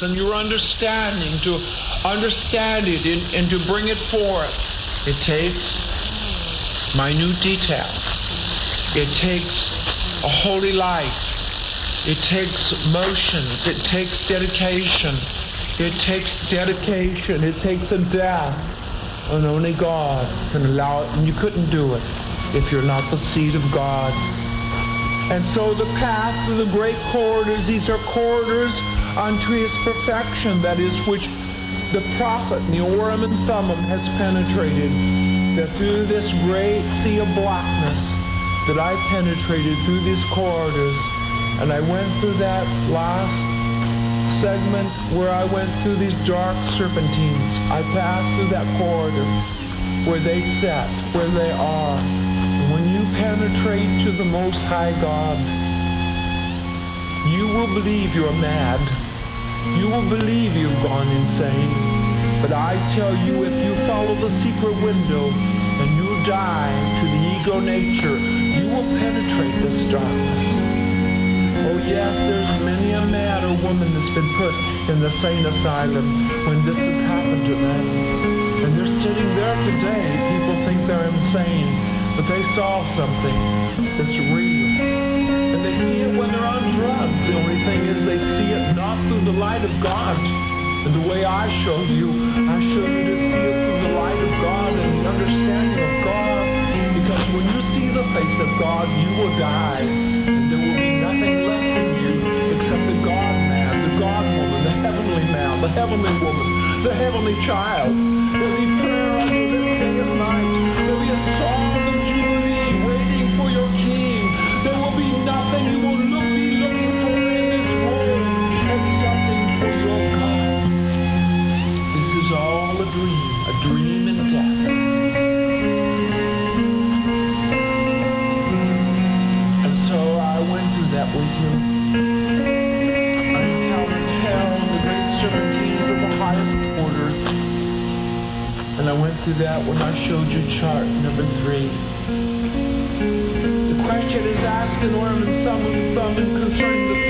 windows and your understanding to understand it and, and to bring it forth. It takes minute detail. It takes a holy life. It takes motions. It takes dedication. It takes dedication. It takes a death. And only God can allow it. And you couldn't do it if you're not the seed of God. And so the path to the great corridors, these are corridors unto his perfection, that is, which the prophet, the Urim and Thummim, has penetrated. That through this great sea of blackness, that I penetrated through these corridors, and I went through that last segment where I went through these dark serpentines. I passed through that corridor where they sat, where they are. And when you penetrate to the Most High God, you will believe you're mad. You will believe you've gone insane. But I tell you, if you follow the secret window and you die to the ego nature, you will penetrate this darkness. Oh yes, there's many a man or woman that's been put in the sane asylum when this has happened to them. And they're sitting there today. People think they're insane, but they saw something that's real. See it when they're on drugs. The only thing is they see it not through the light of God. And the way I showed you, I showed you to see it through the light of God and the understanding of God. Because when you see the face of God, you will die. And there will be nothing left in you except the God man, the God woman, the heavenly man, the heavenly woman, the heavenly child. There'll be dream, a dream in death. And so I went through that with you. I encountered hell and the great serpentines of the highest order. And I went through that when I showed you chart number three. The question is asked in Urim and Thummim Thumb and concerning the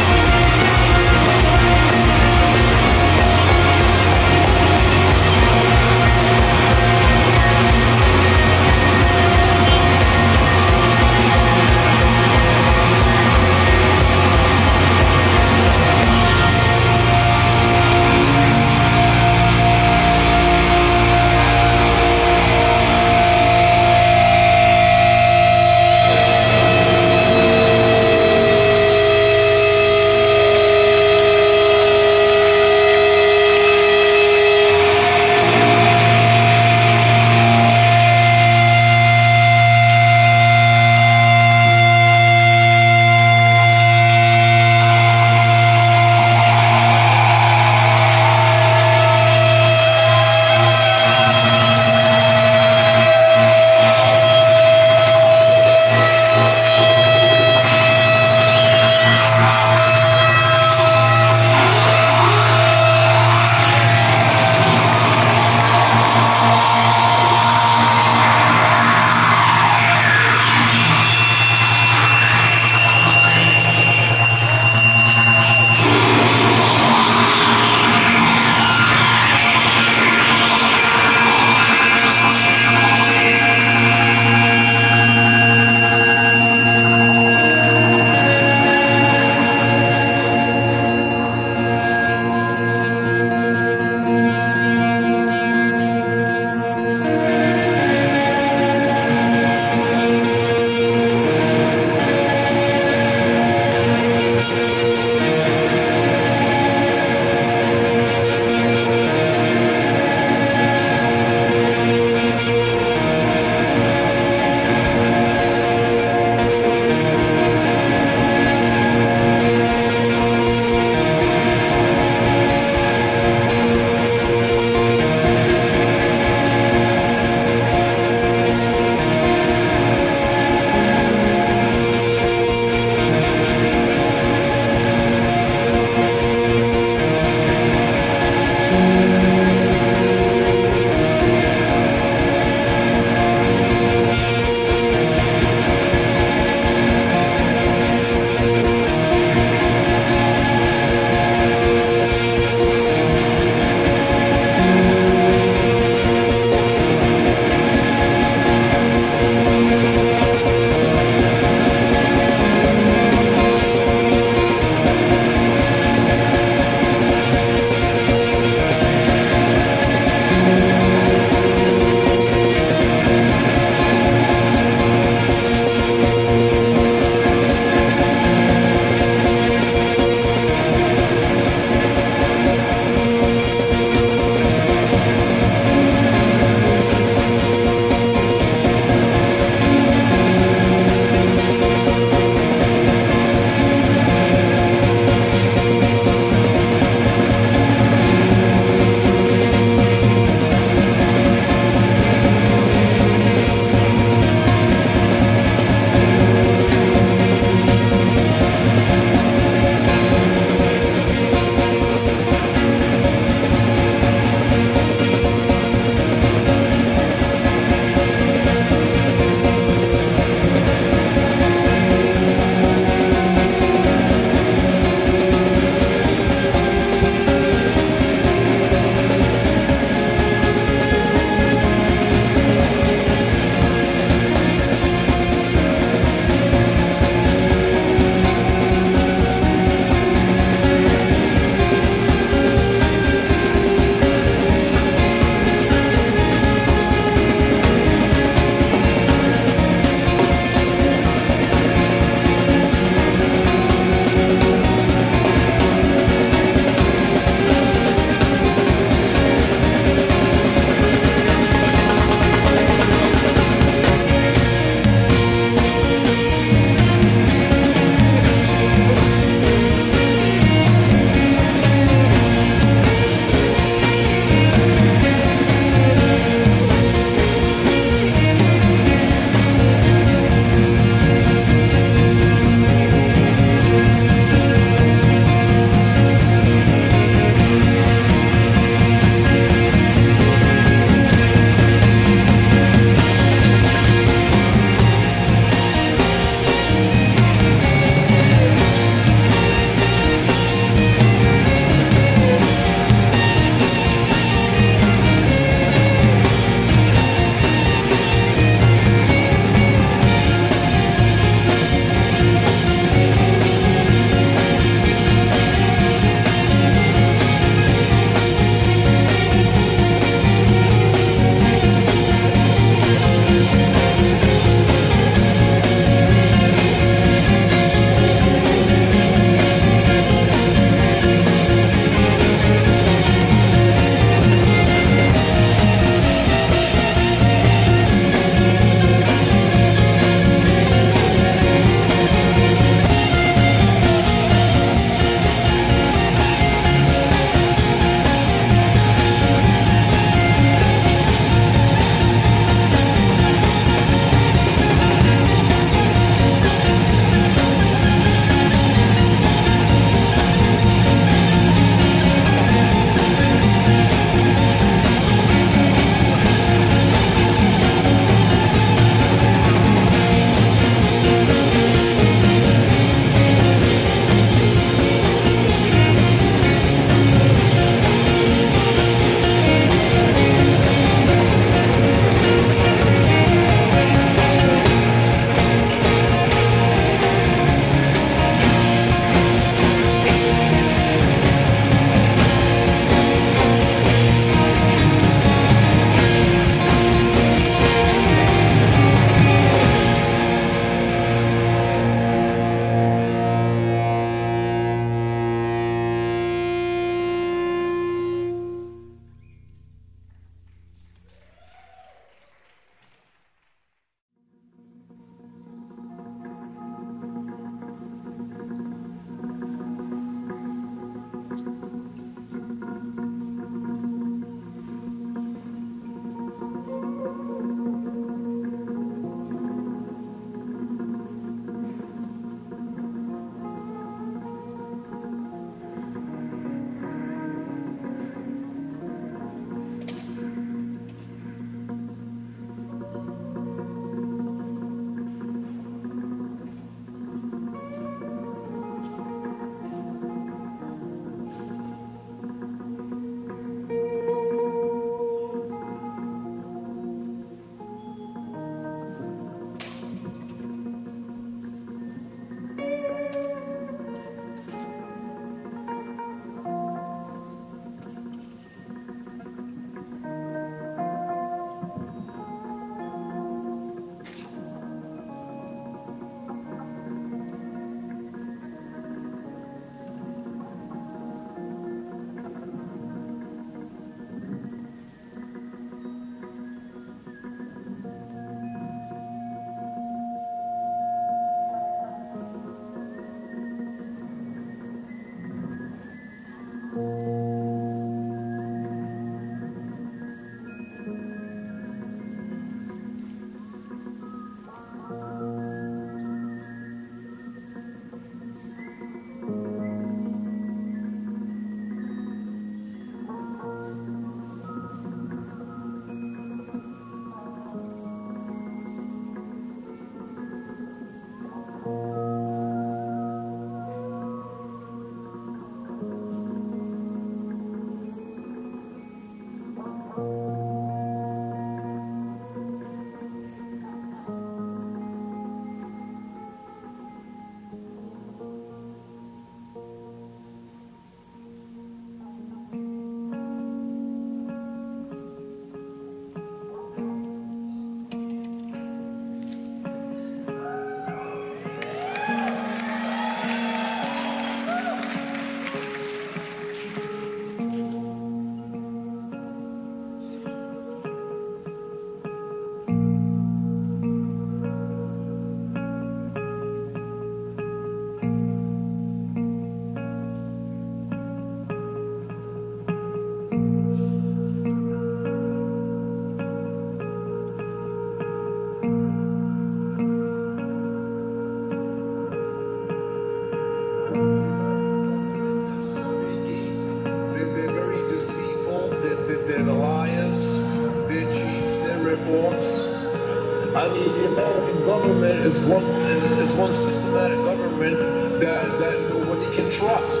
is one is one systematic government that that nobody can trust.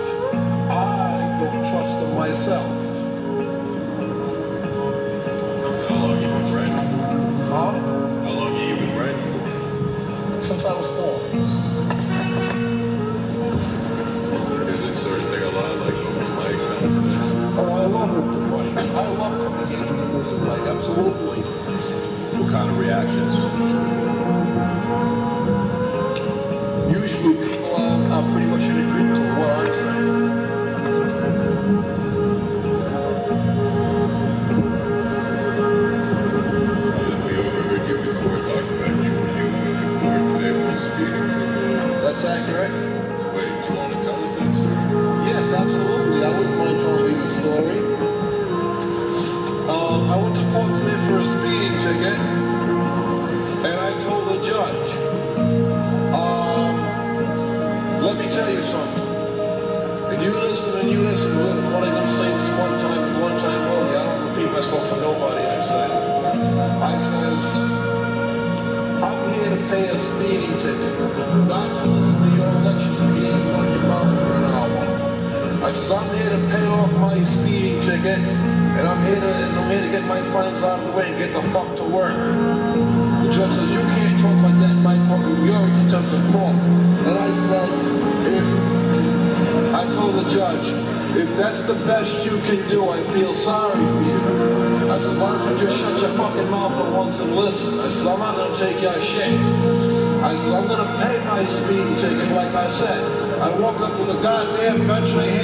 I don't trust them myself. How long you been friends? Huh? How long you been friends? Since I was four. I woke up with a goddamn country. hand.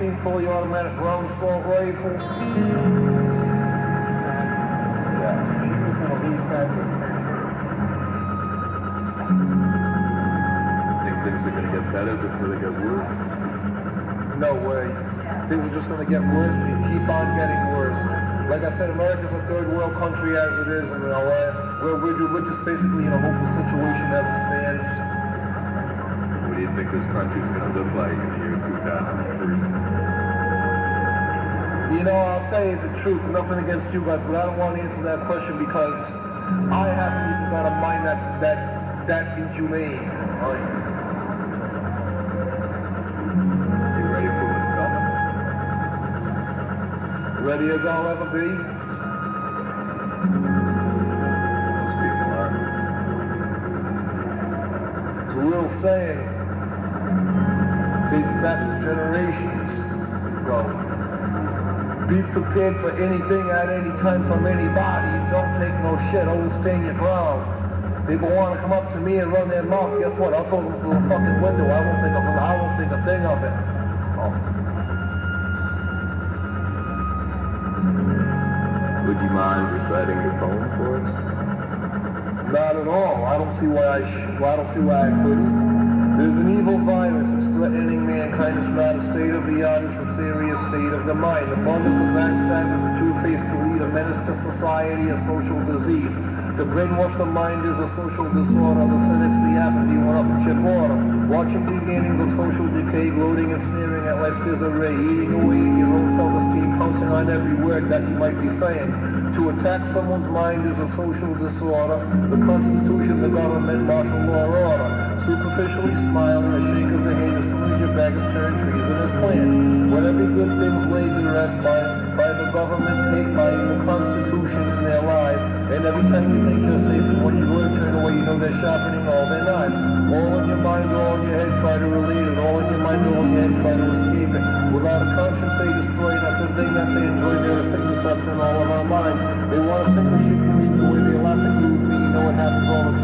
16 fully automatic round assault rifle. Think things are going to get better before they get worse? No way. Things are just going to get worse, and keep on getting worse. Like I said, America's a third world country as it is, and you know, we're, we're, we're just basically in a hopeless situation as it stands. What do you think this country's going to look like? You know, I'll tell you the truth, nothing against you guys, but I don't want to answer that question because I haven't even got a mind that's that, that inhumane. All right. You ready for what's coming? Ready as I'll ever be? Most people are. It's a real saying. Dates back to generations. Be prepared for anything at any time from anybody. Don't take no shit. Always stand your ground. People want to come up to me and run their mouth. Guess what? I'll throw them through the fucking window. I won't think of I won't think a thing of it. Oh. Would you mind reciting your poem for us? Not at all. I don't see why I sh- well, I don't see why I couldn't. There's an evil virus threatening mankind. is not a state of the art, it's a serious state of the mind. The fungus, the backstab is the two-faced to lead a menace to society, a social disease. To brainwash the mind is a social disorder. The cynics, the apathy, went up in chip. Watching beginnings of social decay, gloating and sneering at life's disarray, eating away your own self-esteem, pouncing on every word that you might be saying. To attack someone's mind is a social disorder. The Constitution, the government, martial law order. Superficially smiling, a shake of the hand as soon as your bag is turned treasonous plan. When every good thing's laid to rest by, by the government's hate, by the Constitution and their lies. And every time you think you're safe, and when you to turn away, you know they're sharpening all their knives. All in your mind, all in your head, try to relate it. All in your mind, all in your head, try to escape it. Without a conscience, they destroy. That's the thing that they enjoy. There are sickness ups in all of our minds. They want to sink the shit you the way they laugh at you me. You know it happens all the time.